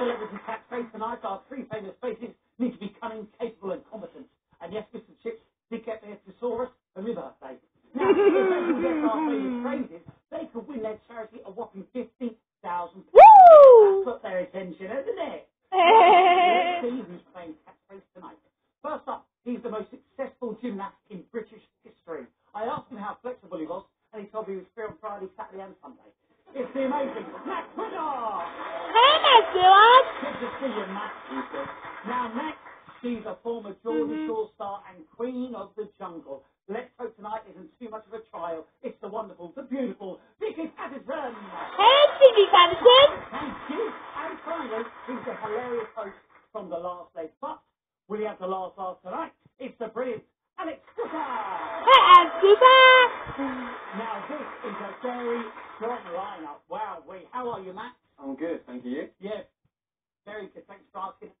celebrity cat face tonight, our three famous faces need to be cunning, capable, and competent. And yes, Mr. Chips did get their thesaurus for my birthday. Now, if they can get our famous phrases, they could win their charity a whopping fifty thousand pounds. Woo! That's got their attention, hasn't it? Let's see who's playing catchphrase tonight. First up, he's the most successful gymnast in British history. I asked him how flexible he was, and he told me he was free on Friday, Saturday, and Sunday. It's the amazing! Stuart. Good to see you, Matt. Now, next, she's a former Geordie Mhm. Shore star and queen of the jungle. Let's hope tonight isn't too much of a trial. It's the wonderful, the beautiful Vicky Pattison. Hey, Stevie Patterson. Thank you. And finally, he's the hilarious host from The Last Leg. But will he have the last laugh tonight? It's the brilliant Alex Brooker. Hey, Stuart. Now, this is a very strong lineup. Wow, wait, how are you, Matt? I'm good, thank you. Yeah, very good. Thanks for asking.